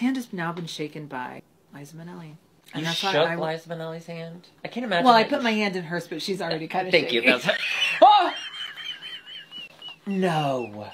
hand has now been shaken by Liza Minnelli. You shook I- Liza Minnelli's hand. I can't imagine. Well, I put my hand in hers, but she's already kind of Thank you. That's. oh! No.